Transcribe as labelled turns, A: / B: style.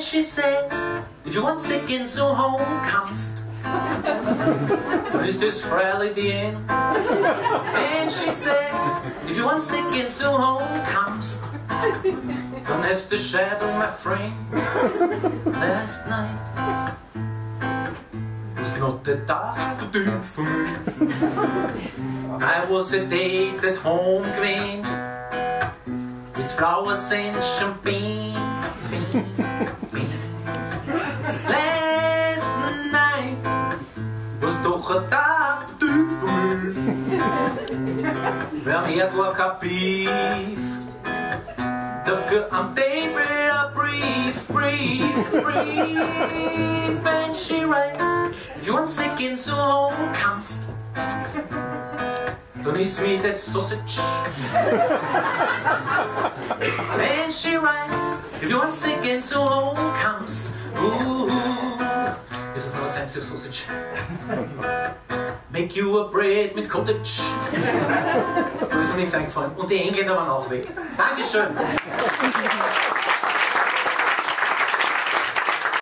A: And she says, if you want sick in so home comest, is this frailty in? And she says, if you want sick in so home comest, don't have to shadow my friend. Last night was not the dark to do me. I was a date at home queen with flowers and champagne. Was doch ein Tag für mich. Wer hört, war kein Beef. Dafür am Table a brief, brief, brief. And she writes, if you want sick in so home comest, don't eat me that sausage. And she writes, if you want sick in so home comest, ooh, offensive sausage. Make you a bread mit Cottage. Das ist mir nichts eingefallen. Und die Engländer waren auch weg. Dankeschön.